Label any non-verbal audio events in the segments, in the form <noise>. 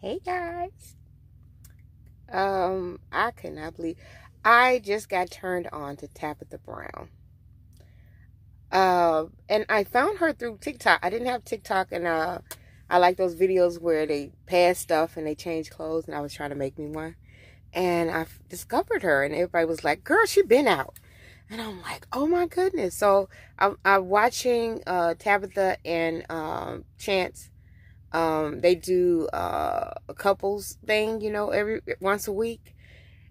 Hey guys. Um, I cannot believe I just got turned on to Tabitha Brown. Uh, and I found her through TikTok. I didn't have TikTok, and uh, I like those videos where they pass stuff and they change clothes, and I was trying to make me one. And I discovered her, and everybody was like, "Girl, she been out," and I'm like, "Oh my goodness!" So I'm, I'm watching uh, Tabitha and um, Chance um, they do uh, a couples thing, you know, every once a week.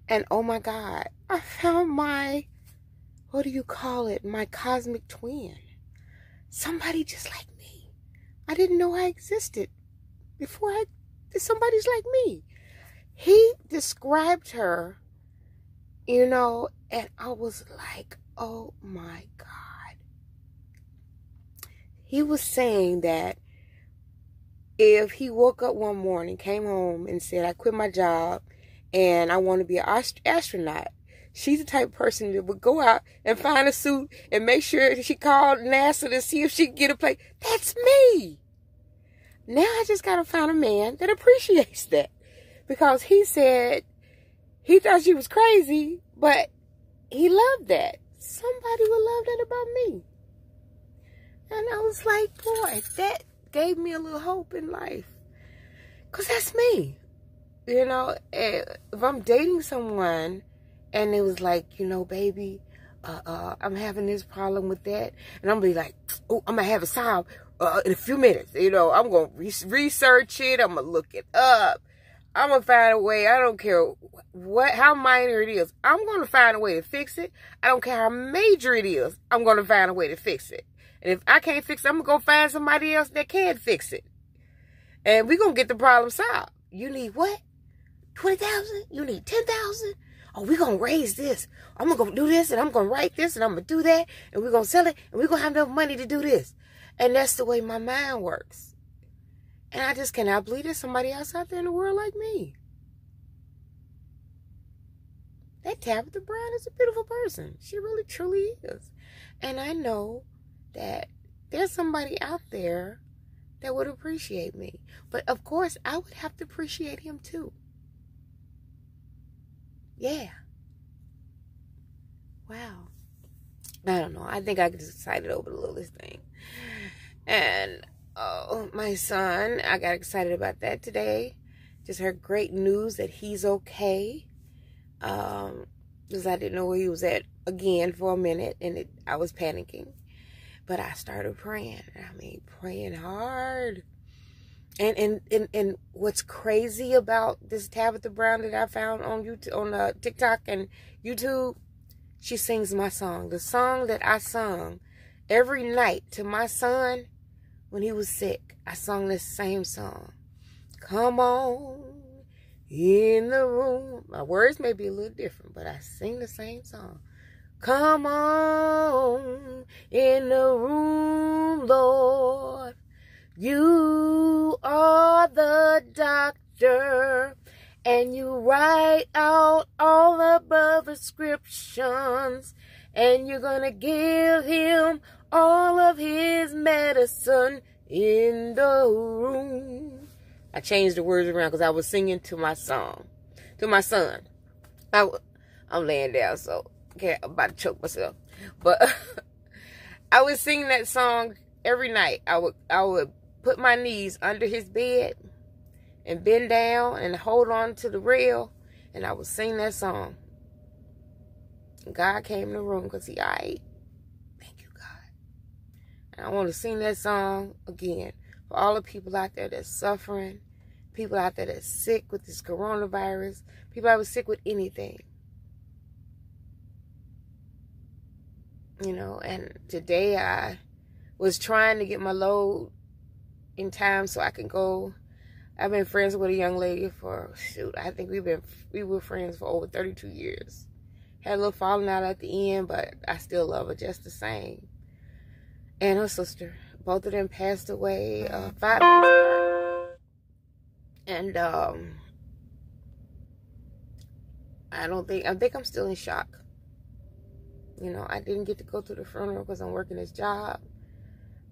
And oh my God, I found my, what do you call it? My cosmic twin. Somebody just like me. I didn't know I existed before I, somebody's like me. He described her, you know, and I was like, oh my God. He was saying that if he woke up one morning, came home, and said, I quit my job and I want to be an astronaut, she's the type of person that would go out and find a suit and make sure she called NASA to see if she could get a place. That's me. Now I just got to find a man that appreciates that. Because he said he thought she was crazy, but he loved that. Somebody would love that about me. And I was like, boy, that gave me a little hope in life. Because that's me. You know, if I'm dating someone and it was like, you know, baby, uh, uh, I'm having this problem with that. And I'm going to be like, oh, I'm going to have a solve uh, in a few minutes. You know, I'm going to re research it. I'm going to look it up. I'm to find a way. I don't care what, how minor it is. I'm to find a way to fix it. I don't care how major it is. I'm to find a way to fix it. And if I can't fix it, I'm going to go find somebody else that can fix it. And we're going to get the problem solved. You need what? 20,000? You need 10,000? Oh, we're going to raise this. I'm going to do this and I'm going to write this and I'm going to do that. And we're going to sell it and we're going to have enough money to do this. And that's the way my mind works. And I just cannot believe there's somebody else out there in the world like me. That Tabitha Brown is a beautiful person. She really, truly is. And I know that there's somebody out there that would appreciate me. But of course, I would have to appreciate him too. Yeah. Wow. I don't know. I think I just excited over the littlest thing. And oh, my son, I got excited about that today. Just heard great news that he's okay. Um, because I didn't know where he was at again for a minute, and it, I was panicking. But I started praying. I mean, praying hard. And and and and what's crazy about this Tabitha Brown that I found on YouTube, on uh, TikTok and YouTube, she sings my song, the song that I sung every night to my son when he was sick. I sung this same song. Come on in the room. My words may be a little different, but I sing the same song. Come on in the room, Lord. You are the doctor, and you write out all the prescriptions, and you're gonna give him all of his medicine in the room. I changed the words around because I was singing to my song, to my son. I, I'm laying down, so Okay, I'm about to choke myself. But <laughs> I would sing that song every night. I would I would put my knees under his bed and bend down and hold on to the rail and I would sing that song. God came in the room because he I Thank you, God. And I want to sing that song again for all the people out there that's suffering, people out there that's sick with this coronavirus, people that was sick with anything. You know, and today I was trying to get my load in time so I can go. I've been friends with a young lady for shoot, I think we've been we were friends for over 32 years. Had a little falling out at the end, but I still love her just the same. And her sister, both of them passed away uh, five. And um, I don't think I think I'm still in shock. You know, I didn't get to go to the funeral because I'm working this job.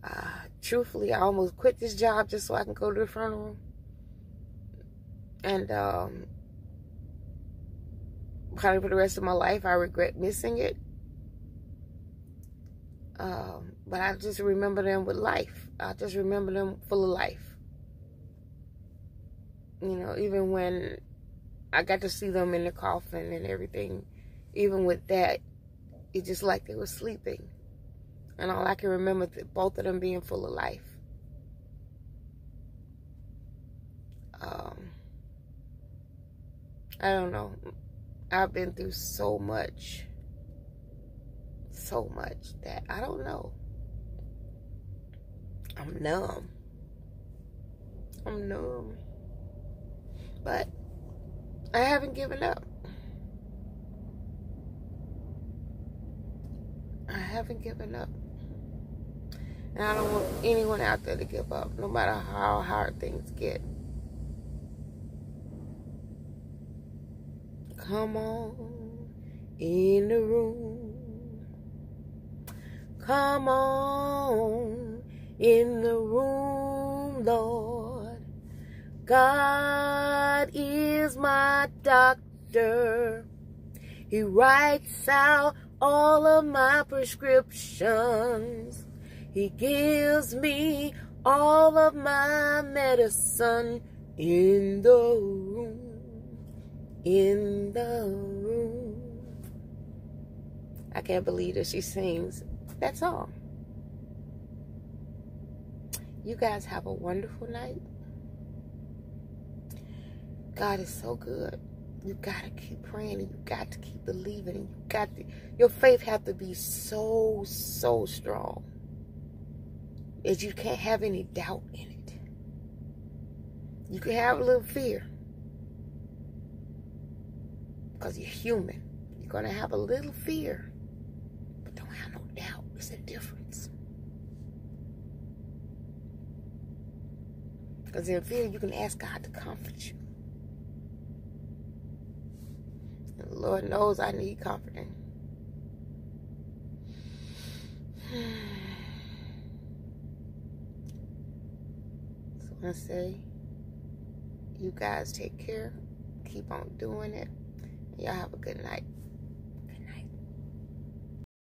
Uh, truthfully, I almost quit this job just so I can go to the funeral. And um, probably for the rest of my life, I regret missing it. Um, but I just remember them with life. I just remember them full of life. You know, even when I got to see them in the coffin and everything, even with that, it's just like they were sleeping. And all I can remember is both of them being full of life. Um, I don't know. I've been through so much. So much that I don't know. I'm numb. I'm numb. But I haven't given up. I haven't given up. And I don't want anyone out there to give up, no matter how hard things get. Come on in the room. Come on in the room, Lord. God is my doctor. He writes out all of my prescriptions. He gives me all of my medicine in the room. In the room. I can't believe that she sings That's all. You guys have a wonderful night. God is so good. You gotta keep praying and you got to keep believing and you got to your faith have to be so so strong that you can't have any doubt in it. You can have a little fear. Because you're human. You're gonna have a little fear. But don't have no doubt. It's a difference. Because in fear, you can ask God to comfort you. And the Lord knows I need comforting. <sighs> So I say, you guys take care. Keep on doing it. Y'all have a good night.